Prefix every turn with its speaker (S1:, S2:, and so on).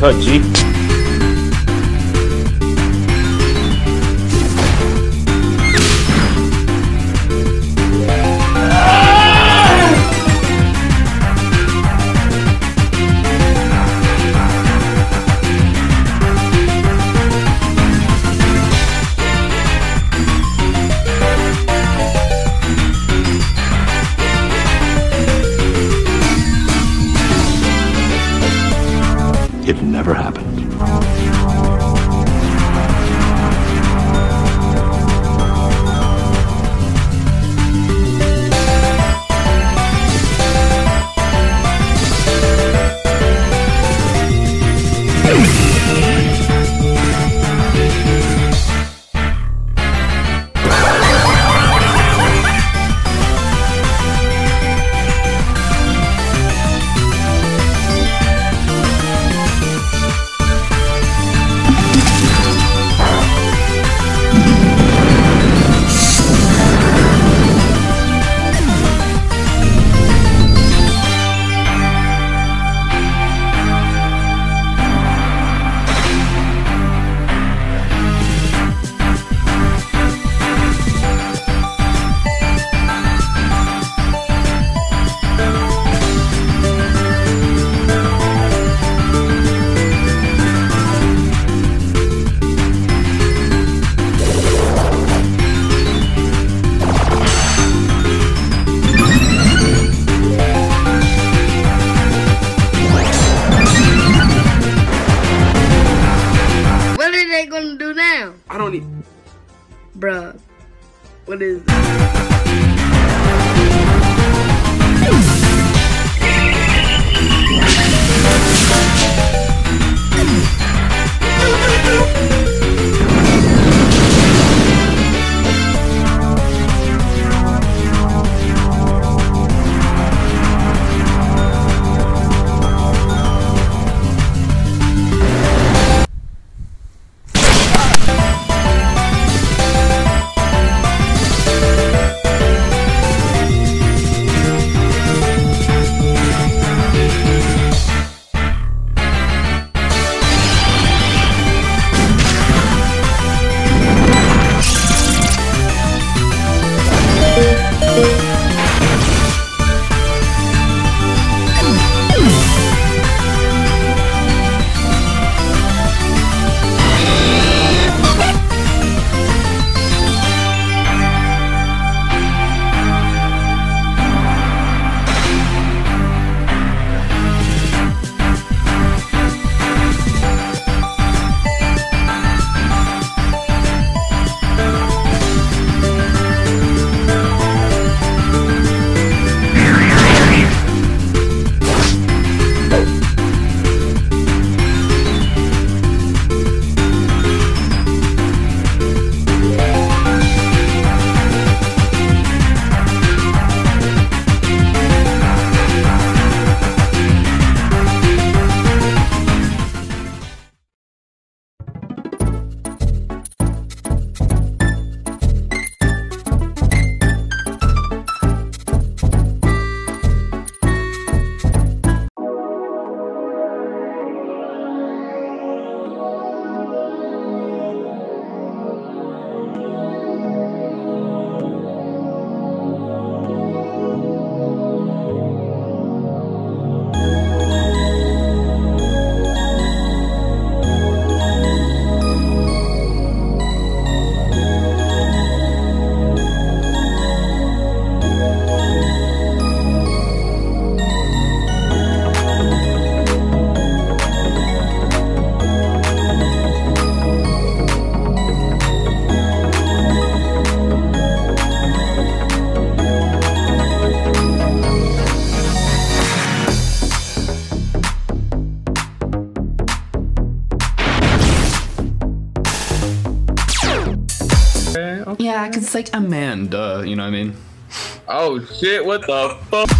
S1: 特
S2: 机 What is it?
S3: Yeah, 'cause it's like a man, duh, you know what I mean?
S1: Oh shit! What the fuck?